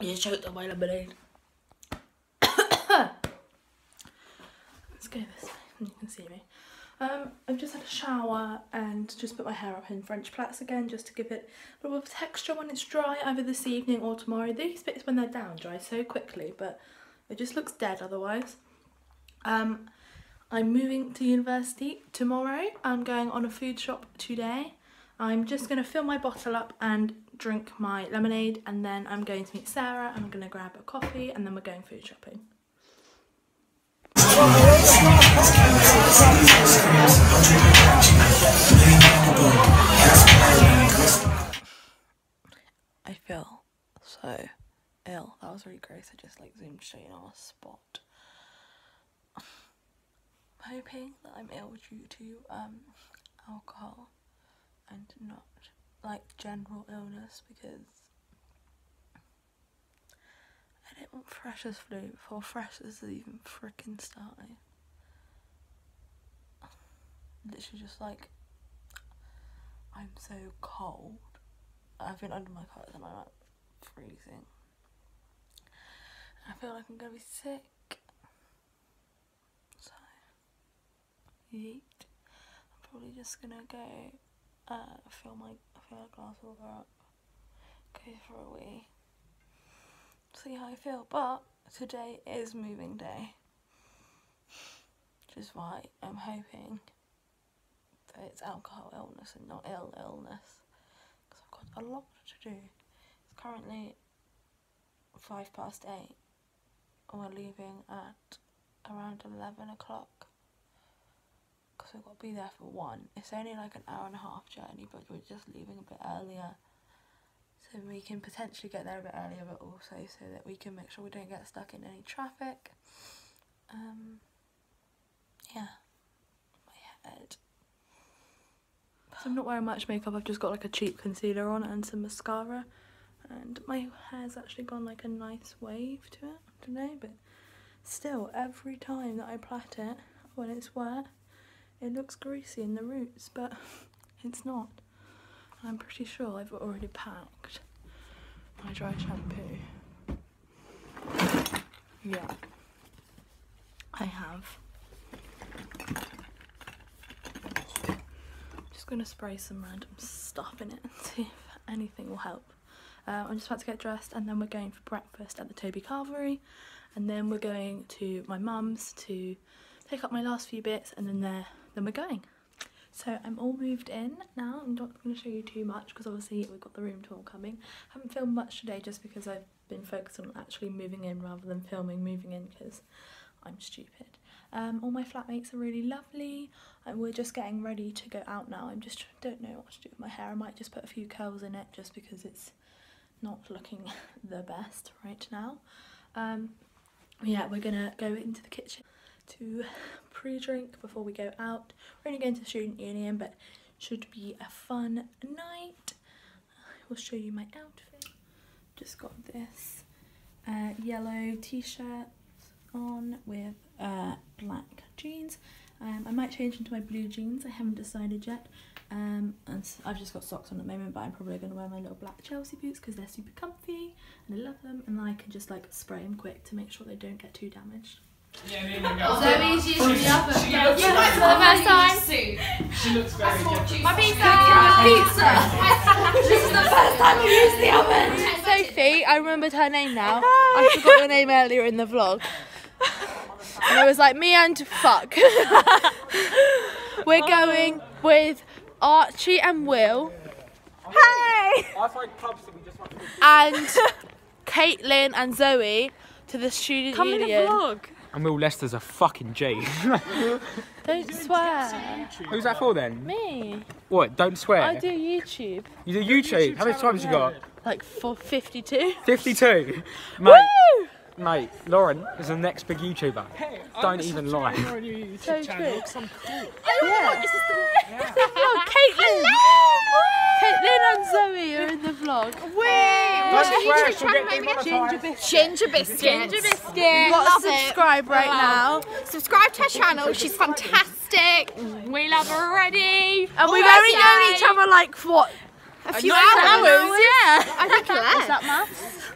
I just choked on my lemonade. Let's go this way. You can see me. Um, I've just had a shower and just put my hair up in French plaits again just to give it a little bit of texture when it's dry either this evening or tomorrow. These bits when they're down dry so quickly but it just looks dead otherwise. Um, I'm moving to university tomorrow. I'm going on a food shop today. I'm just going to fill my bottle up and drink my lemonade and then I'm going to meet Sarah I'm going to grab a coffee and then we're going food shopping. I feel so ill. That was really gross. I just like zoomed straight in on a spot. I'm hoping that I'm ill due to um alcohol and not like general illness because I don't want freshers flu before freshers is even freaking starting. Literally just like I'm so cold. I've been under my covers and I'm like freezing. I feel like I'm gonna be sick. So, yeet. I'm probably just gonna go uh, fill my I feel a glass water up, go for a wee, see how I feel. But today is moving day, which is why I'm hoping that it's alcohol illness and not ill illness. Because I've got a lot to do. It's currently five past eight. And we're leaving at around 11 o'clock because we've got to be there for one. It's only like an hour and a half journey but we're just leaving a bit earlier so we can potentially get there a bit earlier but also so that we can make sure we don't get stuck in any traffic. Um, yeah, my head. So I'm not wearing much makeup, I've just got like a cheap concealer on and some mascara. And my hair's actually gone like a nice wave to it today, but still, every time that I plait it, when it's wet, it looks greasy in the roots, but it's not. I'm pretty sure I've already packed my dry shampoo. Yeah, I have. Just gonna spray some random stuff in it and see if anything will help. Uh, I'm just about to get dressed and then we're going for breakfast at the Toby Carvery and then we're going to my mum's to pick up my last few bits and then there then we're going. So I'm all moved in now. I'm not going to show you too much because obviously we've got the room tour coming. I haven't filmed much today just because I've been focused on actually moving in rather than filming moving in because I'm stupid. Um, all my flatmates are really lovely and we're just getting ready to go out now. I am just don't know what to do with my hair. I might just put a few curls in it just because it's not looking the best right now. Um, yeah, we're gonna go into the kitchen to pre-drink before we go out. We're only going to student union, but should be a fun night. I will show you my outfit. Just got this uh, yellow t-shirt on with uh, black jeans. Um, I might change into my blue jeans. I haven't decided yet. Um, and I've just got socks on at the moment, but I'm probably going to wear my little black Chelsea boots because they're super comfy and I love them. And I can just like spray them quick to make sure they don't get too damaged. Zoe's usually the other. She Yeah, looks yeah, very for the first time. She looks very different. My pizza! Pizza! this is the first time I've used the oven! Sophie, I remembered her name now. I forgot her name earlier in the vlog. And it was like me and fuck. We're going with Archie and Will. Hey! I find clubs to be just like And Caitlin and Zoe to the student union. And Will Lester's a fucking G. Don't swear. Who's that for then? Me. What? Don't swear. I do YouTube. You do YouTube. How many times you got? Like for 52. 52. Mate, mate, Lauren is the next big YouTuber. Don't even lie. So true. Oh, yeah. Oh, Caitlin! Caitlin and Zoe are in the vlog. Don't swear, she'll get demonetised. Ginger biscuits. Ginger biscuit. You've got Love to it. subscribe right now. Subscribe to her channel. She's fantastic. We love her already. And we've only known each other like what? A few hours. hours, Yeah. I think less. Is that maths?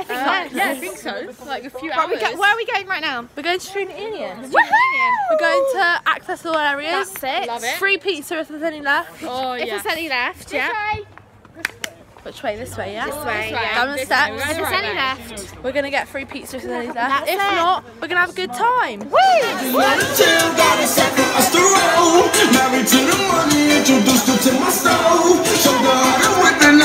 I I think uh, not. Yeah, I think so. Like a few Right, we hours. go- where are we going right now? We're going to Trinity Union. We're going to access all areas. That's it. Love it. Free pizza if there's any left. Oh, If there's any left, yeah. Which way? This way, yeah? This way, yeah. Down the This steps. way, If there's any left. We're gonna get free pizza if there's any left. If it. not, we're gonna have a good time. Chill, got a second us to roll. Married to the money, introduced her to my stove. Showed her how to whip it.